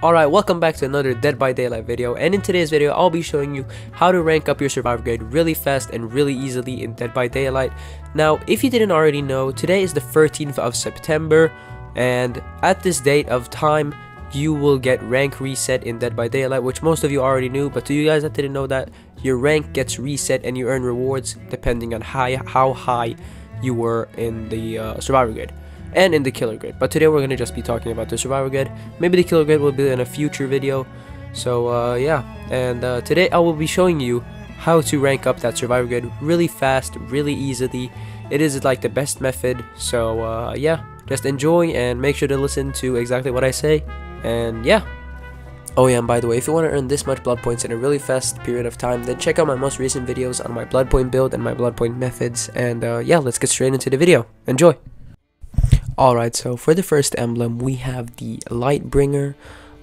Alright, welcome back to another Dead by Daylight video and in today's video I'll be showing you how to rank up your survivor grade really fast and really easily in Dead by Daylight. Now, if you didn't already know, today is the 13th of September and at this date of time you will get rank reset in Dead by Daylight which most of you already knew but to you guys that didn't know that, your rank gets reset and you earn rewards depending on high, how high you were in the uh, survivor grade and in the killer grid. But today we're going to just be talking about the survivor grid. Maybe the killer grid will be in a future video. So uh, yeah, and uh, today I will be showing you how to rank up that survivor grid really fast, really easily. It is like the best method. So uh, yeah, just enjoy and make sure to listen to exactly what I say. And yeah. Oh yeah, and by the way, if you want to earn this much blood points in a really fast period of time, then check out my most recent videos on my blood point build and my blood point methods. And uh, yeah, let's get straight into the video. Enjoy! Alright, so for the first emblem, we have the Lightbringer.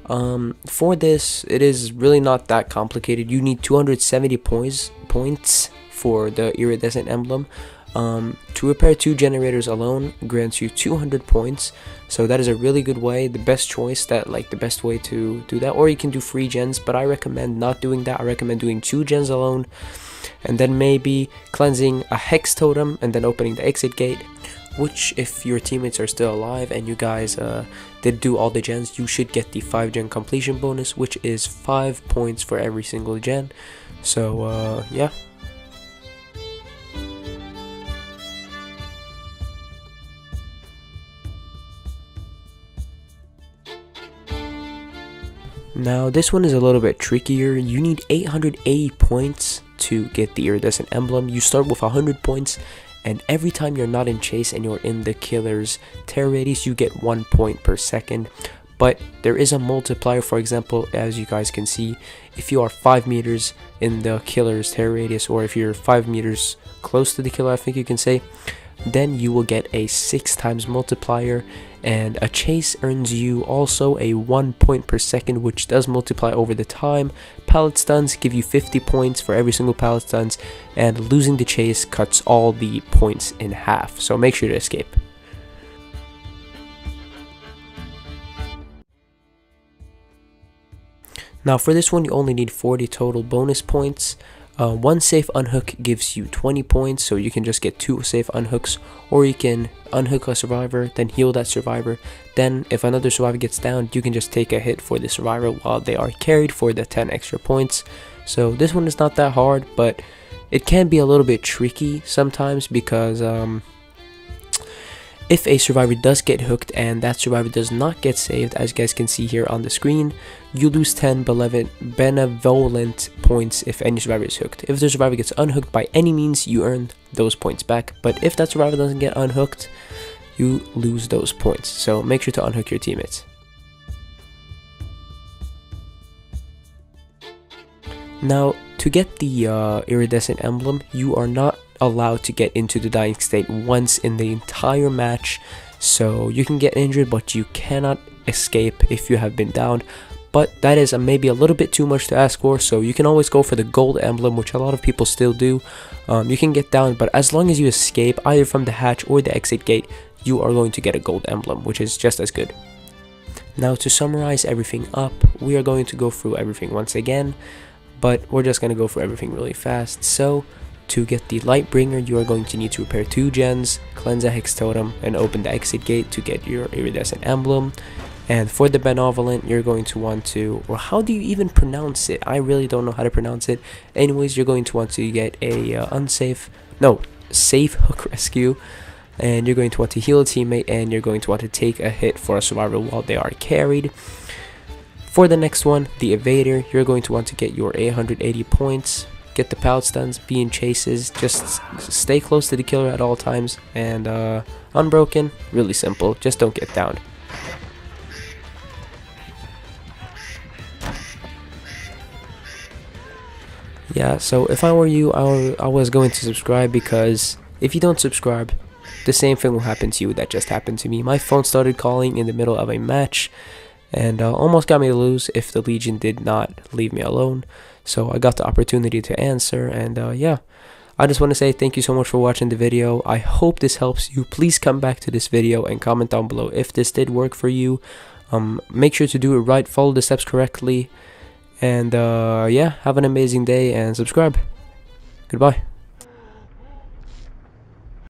Um, for this, it is really not that complicated. You need 270 points points for the iridescent emblem. Um, to repair two generators alone grants you 200 points so that is a really good way the best choice that like the best way to do that or you can do free gens but i recommend not doing that i recommend doing two gens alone and then maybe cleansing a hex totem and then opening the exit gate which if your teammates are still alive and you guys uh, did do all the gens you should get the 5 gen completion bonus which is 5 points for every single gen so uh, yeah Now this one is a little bit trickier. You need 880 points to get the iridescent emblem. You start with 100 points and every time you're not in chase and you're in the killer's terror radius you get one point per second. But there is a multiplier for example as you guys can see if you are 5 meters in the killer's terror radius or if you're 5 meters close to the killer I think you can say then you will get a 6 times multiplier and a chase earns you also a 1 point per second which does multiply over the time. Pallet stuns give you 50 points for every single pallet stuns and losing the chase cuts all the points in half so make sure to escape. Now for this one you only need 40 total bonus points. Uh, one safe unhook gives you 20 points, so you can just get two safe unhooks, or you can unhook a survivor, then heal that survivor. Then, if another survivor gets down, you can just take a hit for the survivor while they are carried for the 10 extra points. So this one is not that hard, but it can be a little bit tricky sometimes because um, if a survivor does get hooked and that survivor does not get saved, as you guys can see here on the screen, you lose 10 benevolent points if any survivor is hooked. If the survivor gets unhooked by any means, you earn those points back. But if that survivor doesn't get unhooked, you lose those points. So make sure to unhook your teammates. Now, to get the uh, iridescent emblem, you are not allowed to get into the dying state once in the entire match. So you can get injured, but you cannot escape if you have been downed. But that is maybe a little bit too much to ask for, so you can always go for the gold emblem, which a lot of people still do. Um, you can get down, but as long as you escape either from the hatch or the exit gate, you are going to get a gold emblem, which is just as good. Now to summarize everything up, we are going to go through everything once again, but we're just going to go through everything really fast. So to get the Lightbringer, you are going to need to repair two gens, cleanse a Hex Totem, and open the exit gate to get your Iridescent Emblem. And for the Benevolent, you're going to want to, or how do you even pronounce it? I really don't know how to pronounce it. Anyways, you're going to want to get a uh, unsafe, no, safe hook rescue. And you're going to want to heal a teammate, and you're going to want to take a hit for a survivor while they are carried. For the next one, the Evader, you're going to want to get your 880 points get the pallet stuns, be in chases, just stay close to the killer at all times, and uh, unbroken, really simple, just don't get down. Yeah, so if I were you, I, I was going to subscribe because if you don't subscribe, the same thing will happen to you that just happened to me. My phone started calling in the middle of a match and uh, almost got me to lose if the Legion did not leave me alone. So I got the opportunity to answer, and uh, yeah. I just want to say thank you so much for watching the video. I hope this helps you. Please come back to this video and comment down below if this did work for you. um make sure to do it right follow the steps correctly and uh yeah have an amazing day and subscribe goodbye